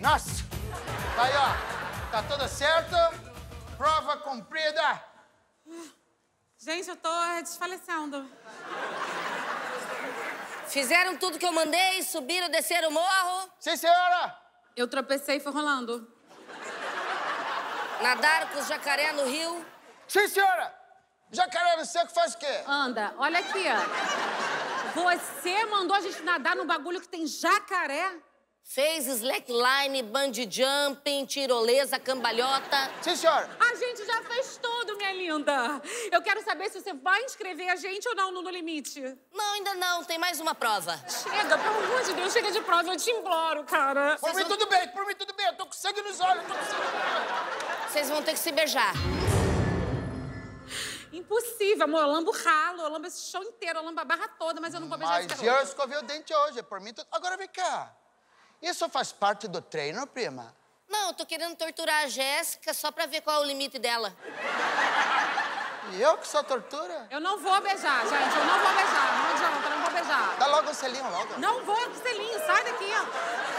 Nossa! Tá aí, ó. Tá tudo certo. Prova cumprida. Gente, eu tô desfalecendo. Fizeram tudo que eu mandei, subiram, desceram o morro. Sim, senhora. Eu tropecei e fui rolando. Nadaram com os jacaré no rio. Sim, senhora. Jacaré no seco faz o quê? Anda, olha aqui, ó. Você mandou a gente nadar num bagulho que tem jacaré? Fez slackline, bungee jumping, tirolesa, cambalhota. Sim, senhora. A gente já fez tudo, minha linda. Eu quero saber se você vai inscrever a gente ou não no No Limite. Não, ainda não. Tem mais uma prova. Chega, pelo amor de Deus, chega de prova. Eu te imploro, cara. Por mim, tudo bem. Por mim, tudo bem. Eu tô com sangue nos olhos. Tô com sangue nos olhos. Vocês vão ter que se beijar. Impossível, amor. Eu lambo ralo, eu lambo esse show inteiro, eu lambo a barra toda, mas eu não vou beijar Mas esse eu escovei o dente hoje. Por mim, tudo... Agora vem cá. Isso faz parte do treino, prima? Não, eu tô querendo torturar a Jéssica só pra ver qual é o limite dela. E eu que sou tortura? Eu não vou beijar, gente. Eu não vou beijar. Não adianta, eu não vou beijar. Dá logo um selinho, logo. Não vou, selinho, sai daqui.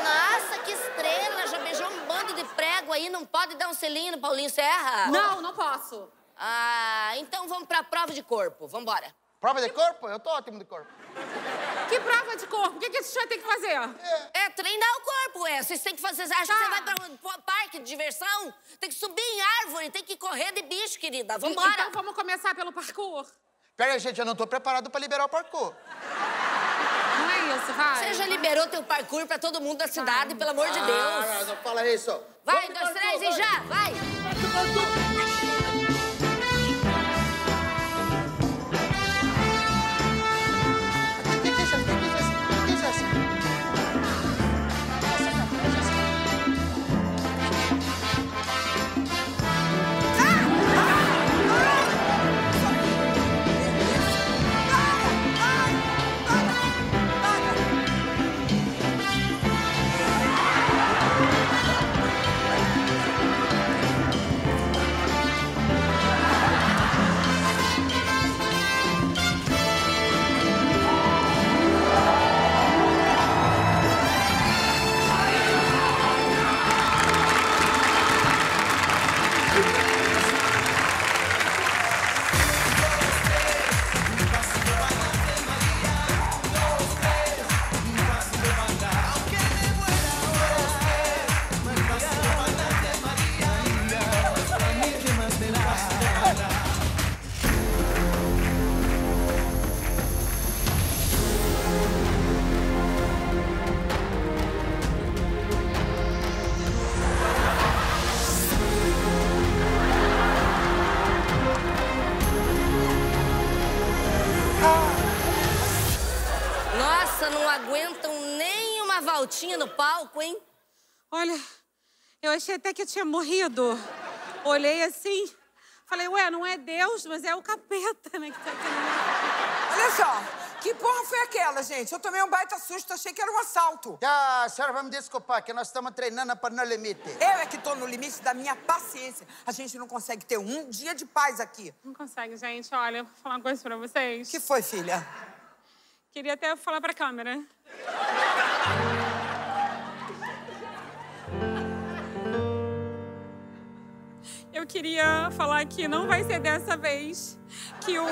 Nossa, que estrela! Já beijou um bando de prego aí, não pode dar um selinho no Paulinho Serra? Não, não posso. Ah, então vamos pra prova de corpo. Vambora. Prova de corpo? Eu tô ótimo de corpo. Que prova de corpo? O que, que esse senhor tem que fazer? É treinar o corpo, é. Vocês têm que fazer. Acha que Tá. você vai pra um pa- parque de diversão? Tem que subir em árvore, tem que correr de bicho, querida. Vambora. Então vamos começar pelo parkour. Pera aí, gente, eu não tô preparado pra liberar o parkour. Não é isso, vai. Você já liberou teu parkour pra todo mundo da cidade, pelo amor de Ah, Deus. não fala isso. Vai, Vamos dois, três parkour, e já, vai. Não aguentam nem uma voltinha no palco, hein? Olha, eu achei até que eu tinha morrido. Olhei assim, falei, ué, não é Deus, mas é o capeta, né? Que tá aqui. Olha só, que porra foi aquela, gente? Eu tomei um baita susto, achei que era um assalto. Ah, a senhora vai me desculpar, que nós estamos treinando para no limite. Eu é que tô no limite da minha paciência. A gente não consegue ter um dia de paz aqui. Não consegue, gente. Olha, vou falar uma coisa pra vocês. que foi, filha? Queria até falar pra câmera. Eu queria falar que não vai ser dessa vez que o,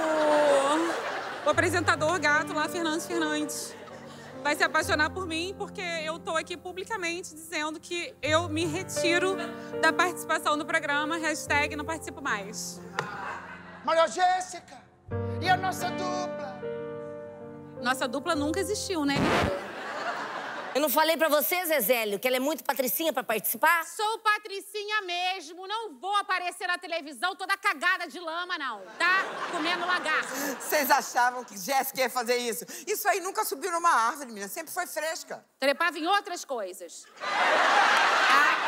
o apresentador gato lá, Fernandes Fernandes, vai se apaixonar por mim, porque eu tô aqui publicamente dizendo que eu me retiro da participação no programa, hashtag não participo mais. Maria Jéssica, e a nossa dupla? Nossa dupla nunca existiu, né? Eu não falei pra você, Zezélio, que ela é muito patricinha pra participar? Sou patricinha mesmo, não vou aparecer na televisão toda cagada de lama, não, tá? Comendo lagarto. Vocês achavam que Jéssica ia fazer isso? Isso aí nunca subiu numa árvore, menina. Sempre foi fresca. Trepava em outras coisas. Tá?